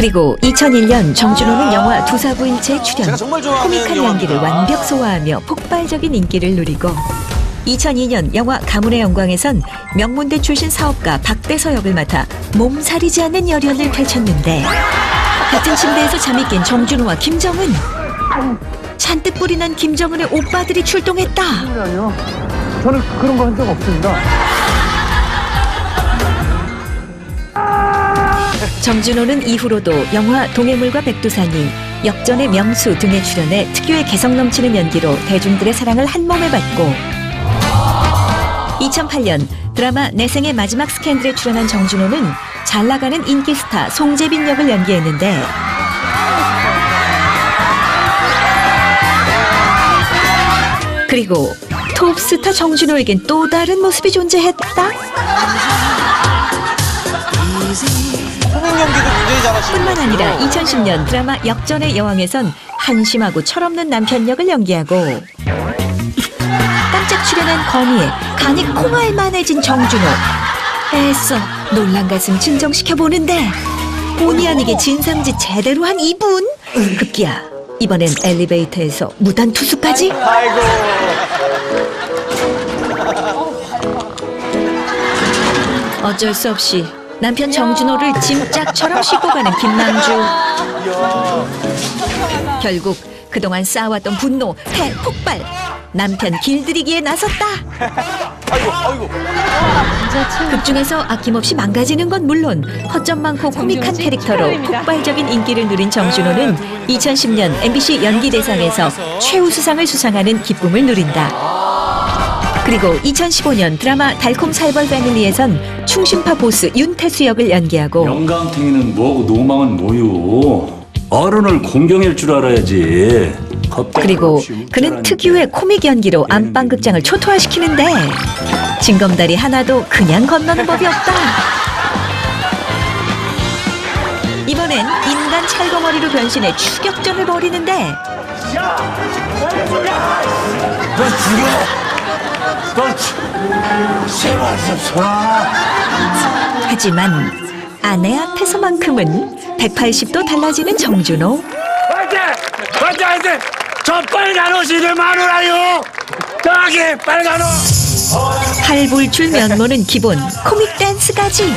그리고 2001년 정준호는 영화 두사부인체에 출연, 코믹한 연기를. 완벽 소화하며 폭발적인 인기를 누리고 2002년 영화 가문의 영광에선 명문대 출신 사업가 박대서 역을 맡아 몸살이지 않는 열연을 펼쳤는데 같은 침대에서 잠이 깬 정준호와 김정은 잔뜩 뿌리 난 김정은의 오빠들이 출동했다. 저는 그런 거 한 적 없습니다. 정준호는 이후로도 영화 동해물과 백두산이 역전의 명수 등에 출연해 특유의 개성 넘치는 연기로 대중들의 사랑을 한 몸에 받고 2008년 드라마 내 생의 마지막 스캔들에 출연한 정준호는 잘 나가는 인기 스타 송재빈 역을 연기했는데 그리고 톱스타 정준호에겐 또 다른 모습이 존재했다. 성인 연기도 굉장히 잘하시는 뿐만 것 아니라 같아요. 2010년 드라마 역전의 여왕에선 한심하고 철없는 남편 역을 연기하고 깜짝 출연한 건희에 간이 콩알만해진 정준호 애써 놀란 가슴 진정시켜 보는데 본의 아니게 진상짓 제대로 한 이분 급기야 이번엔 엘리베이터에서 무단 투수까지 아이고. 어쩔 수 없이 남편 정준호를 짐짝처럼 싣고 가는 김남주 결국 그동안 쌓아왔던 분노 대폭발 남편 길들이기에 나섰다 아이고. 아이고. 극 중에서 아낌없이 망가지는 건 물론 허점 많고 코믹한 캐릭터로 폭발적인 인기를 누린 정준호는 2010년 MBC 연기대상에서 최우수상을 수상하는 기쁨을 누린다 그리고 2015년 드라마 달콤 살벌 패밀리에선 충심파 보스 윤태수 역을 연기하고 영감탱이는 뭐고 노망은 뭐요? 어른을 공경할 줄 알아야지. 그리고. 그는 특유의 코믹 연기로 안방극장을 초토화시키는데 징검다리 하나도 그냥 건너는 법이 없다. 이번엔 인간 찰거머리로 변신해 추격전을 벌이는데 너 죽여. 너 제발 좀 서라. 하지만 아내 앞에서만큼은 180도 달라지는 정준호 화이팅! 화이팅! 화이팅! 저 빨간 옷이들 마누라요. 저기 빨간 옷. 팔불출 면모는 기본 코믹 댄스까지